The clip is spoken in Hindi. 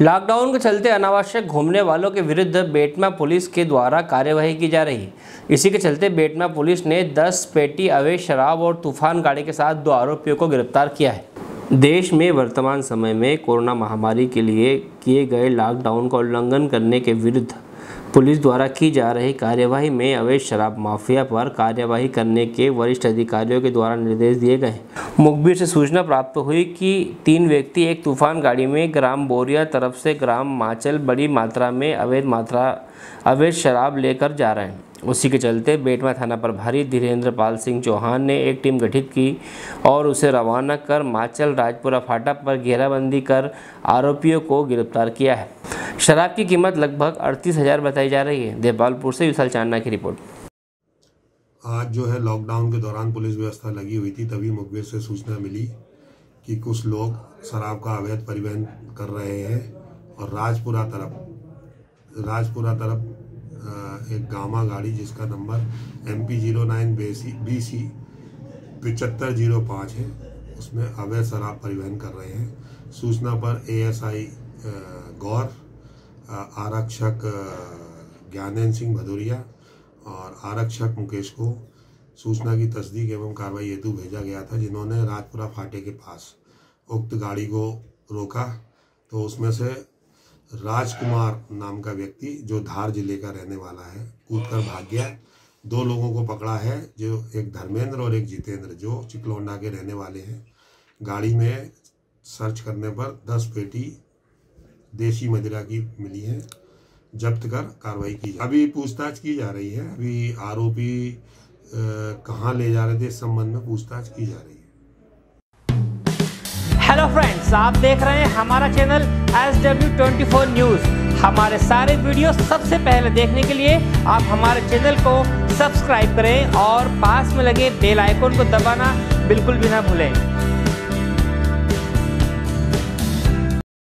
लॉकडाउन के चलते अनावश्यक घूमने वालों के विरुद्ध बेटमा पुलिस के द्वारा कार्यवाही की जा रही। इसी के चलते बेटमा पुलिस ने 10 पेटी अवैध शराब और तूफ़ान गाड़ी के साथ दो आरोपियों को गिरफ़्तार किया है। देश में वर्तमान समय में कोरोना महामारी के लिए किए गए लॉकडाउन का उल्लंघन करने के विरुद्ध पुलिस द्वारा की जा रही कार्यवाही में अवैध शराब माफिया पर कार्यवाही करने के वरिष्ठ अधिकारियों के द्वारा निर्देश दिए गए। मुखबिर से सूचना प्राप्त हुई कि तीन व्यक्ति एक तूफ़ान गाड़ी में ग्राम बोरिया तरफ़ से ग्राम माचल बड़ी मात्रा में अवैध मात्रा, अवैध शराब लेकर जा रहे हैं। उसी के चलते बेटवा थाना प्रभारी धीरेन्द्र पाल सिंह चौहान ने एक टीम गठित की और उसे रवाना कर माचल राजपुरा फाटा पर घेराबंदी कर आरोपियों को गिरफ़्तार किया है। शराब की कीमत लगभग अड़तीस हज़ार बताई जा रही है। देपालपुर से विशाल चांदना की रिपोर्ट। आज जो है लॉकडाउन के दौरान पुलिस व्यवस्था लगी हुई थी, तभी मुखबिर से सूचना मिली कि कुछ लोग शराब का अवैध परिवहन कर रहे हैं और राजपुरा तरफ़ राजपुरा तरफ़ एक गामा गाड़ी जिसका number M P zero nine B C पिचहत्तर ज़ीरो पाँच है, उसमें अवैध शराब परिवहन कर रहे हैं। सूचना पर एएसआई गौर आरक्षक ज्ञानेन्द्र सिंह भदौरिया और आरक्षक मुकेश को सूचना की तस्दीक एवं कार्रवाई हेतु भेजा गया था, जिन्होंने राजपुरा फाटे के पास उक्त गाड़ी को रोका। तो उसमें से राजकुमार नाम का व्यक्ति, जो धार ज़िले का रहने वाला है, कूद कर भाग गया। दो लोगों को पकड़ा है, जो एक धर्मेंद्र और एक जितेंद्र, जो चिकलौंडा के रहने वाले हैं। गाड़ी में सर्च करने पर दस पेटी देशी मदिरा की मिली है। जब्त कर कार्रवाई की अभी पूछताछ की जा रही है। अभी आरोपी कहाँ ले जा रहे थे, इस संबंध में पूछताछ की जा रही है। हेलो फ्रेंड्स आप देख रहे हैं हमारा channel S W twenty four news हमारे सारे वीडियो सबसे पहले देखने के लिए आप हमारे चैनल को सब्सक्राइब करें और पास में लगे बेल आइकोन को दबाना बिल्कुल भी ना भूलें।